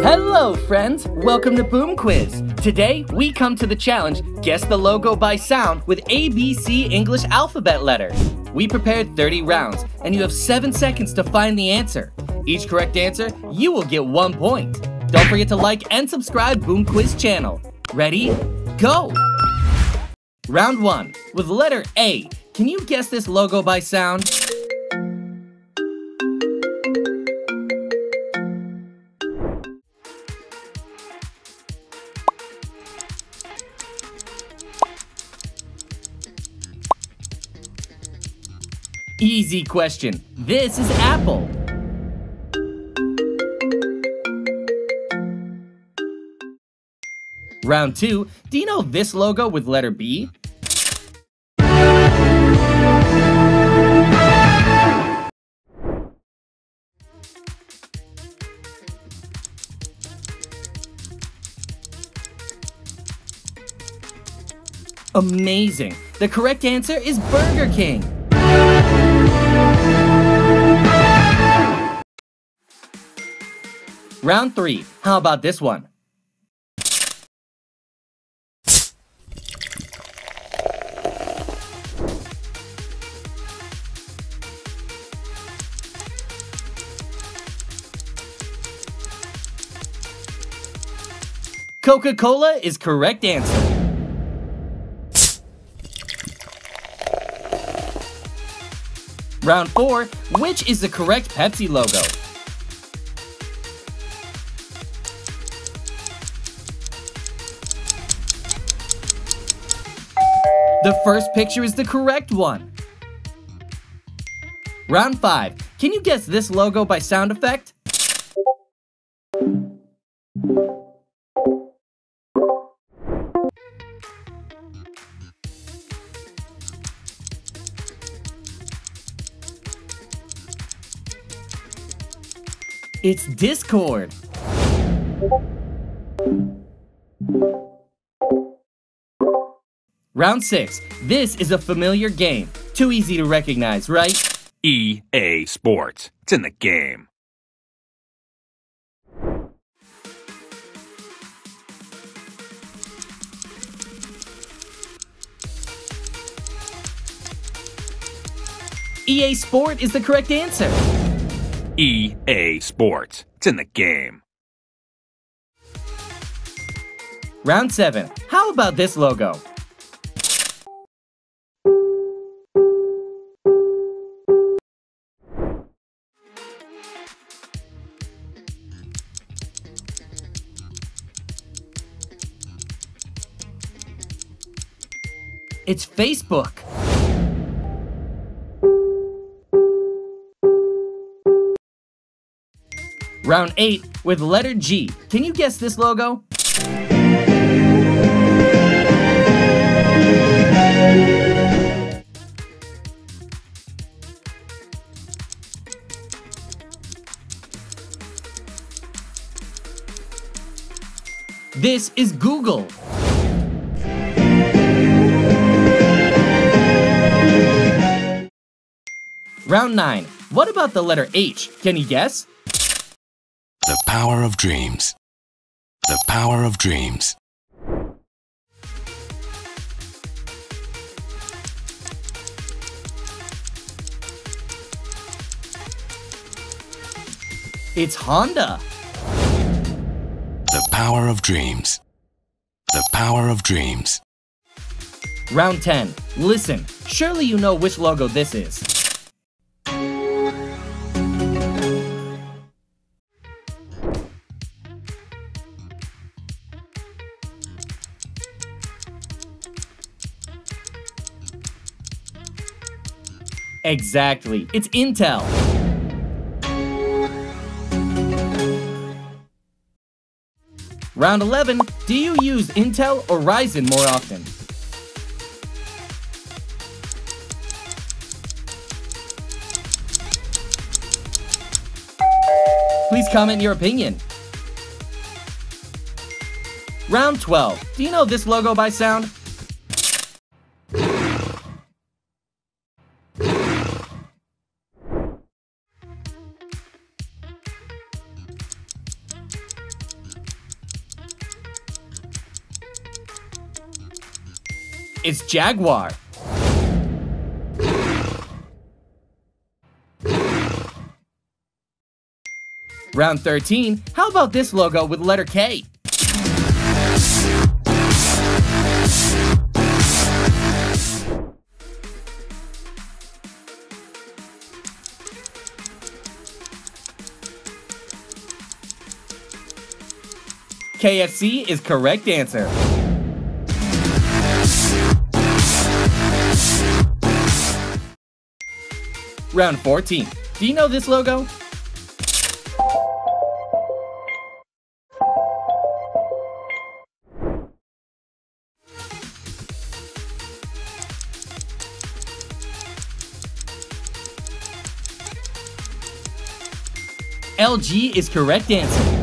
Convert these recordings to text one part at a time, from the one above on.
Hello, friends! Welcome to Boom Quiz. Today, we come to the challenge Guess the logo by sound with ABC English alphabet letters. We prepared 30 rounds, and you have 7 seconds to find the answer. Each correct answer, you will get 1 point. Don't forget to like and subscribe Boom Quiz channel. Ready? Go! Round 1. With letter A, can you guess this logo by sound? Easy question. This is Apple. Round two, do you know this logo with letter B? Amazing! The correct answer is Burger King. Round three, how about this one? Coca-Cola is correct answer. Round 4, which is the correct Pepsi logo? The first picture is the correct one. Round 5, can you guess this logo by sound effect? It's Discord. Round 6. This is a familiar game. Too easy to recognize, right? EA Sports. It's in the game. EA Sport is the correct answer. EA Sports. It's in the game. Round 7. How about this logo? It's Facebook. Round 8 with letter G. Can you guess this logo? This is Google. Round 9. What about the letter H? Can you guess? The power of dreams. The power of dreams. It's Honda. The power of dreams. The power of dreams. Round 10. Listen, surely you know which logo this is. Exactly, it's Intel. Round 11. Do you use Intel or Ryzen more often? Please comment your opinion. Round 12. Do you know this logo by sound? It's Jaguar. Round 13, how about this logo with letter K? KFC is correct answer. Round 14. Do you know this logo? LG is correct answer.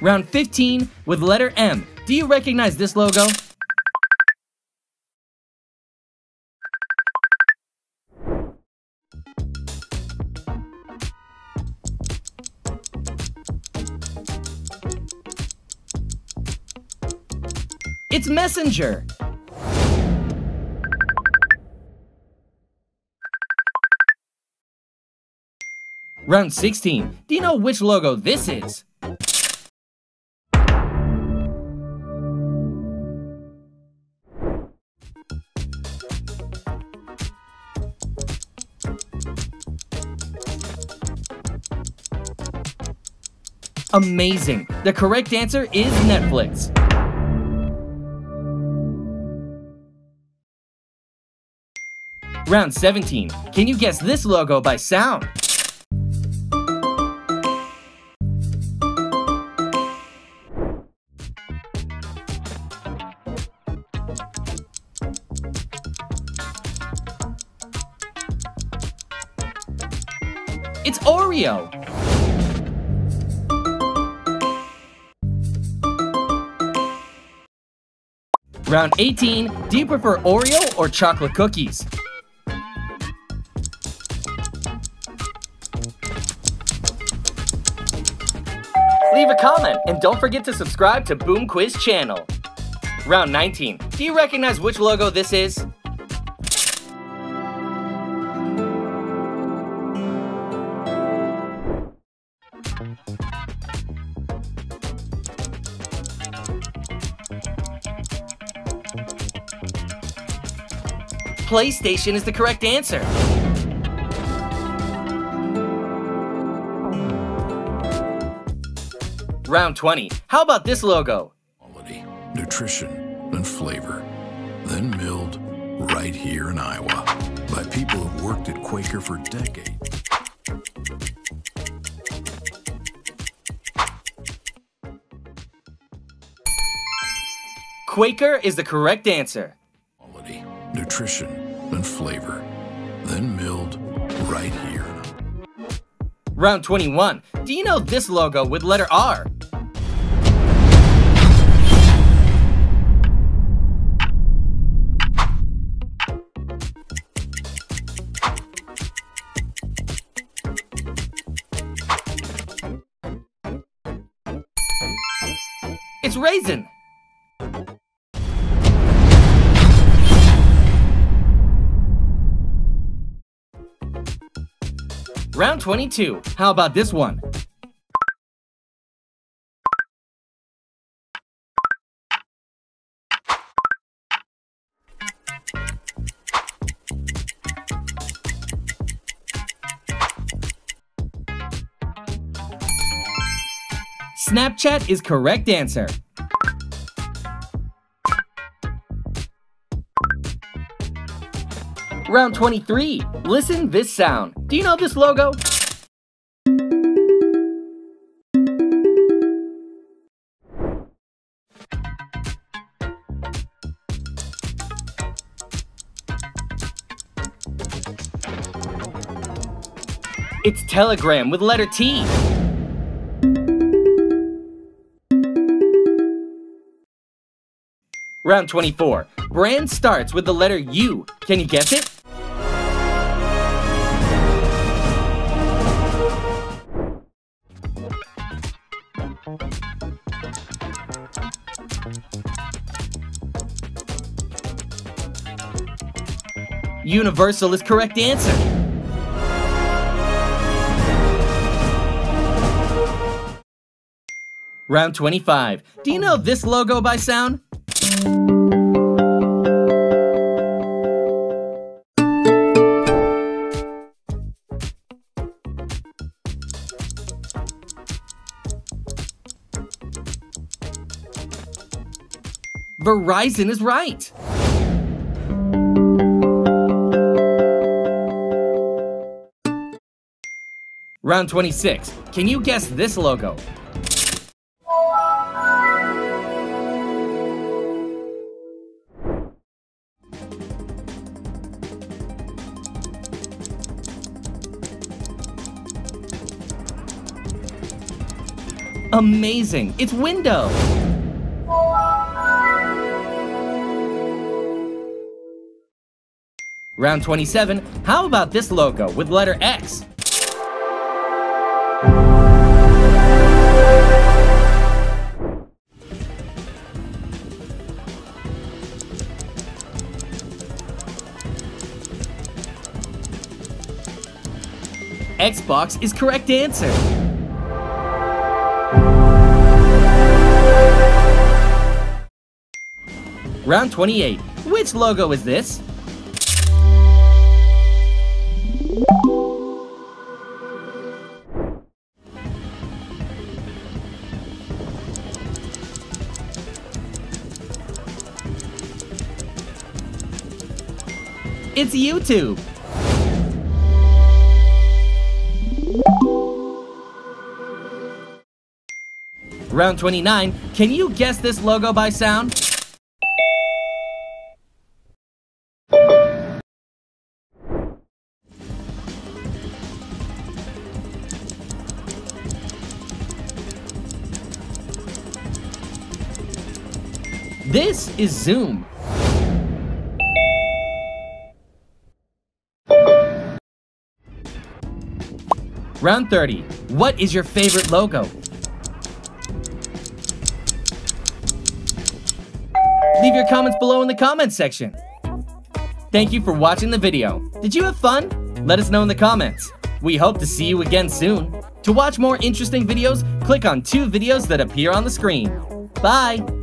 Round 15 with letter M. Do you recognize this logo? It's Messenger. Round 16. Do you know which logo this is? Amazing! The correct answer is Netflix. Round 17. Can you guess this logo by sound? It's Oreo! Round 18, do you prefer Oreo or chocolate cookies? Comment and don't forget to subscribe to Boom Quiz channel. Round 19, do you recognize which logo this is? PlayStation is the correct answer. Round 20. How about this logo? Quality, nutrition, and flavor. Then milled right here in Iowa by people who've worked at Quaker for decades. Quaker is the correct answer. Quality, nutrition, and flavor. Then milled right here. Round 21. Do you know this logo with letter R? Raisin. Round 22. How about this one? Snapchat is correct answer. Round 23. Listen this sound. Do you know this logo? It's Telegram with letter T. Round 24. Brand starts with the letter U. Can you guess it? Universal is correct answer. Round 25. Do you know this logo by sound? Verizon is right. Round 26. Can you guess this logo? Amazing! It's window! Round 27, how about this logo with letter X? Xbox is correct answer. Round 28. Which logo is this? It's YouTube. Round 29. Can you guess this logo by sound? This is Zoom. Round 30. What is your favorite logo? Leave your comments below in the comments section. Thank you for watching the video. Did you have fun? Let us know in the comments. We hope to see you again soon. To watch more interesting videos, click on two videos that appear on the screen. Bye!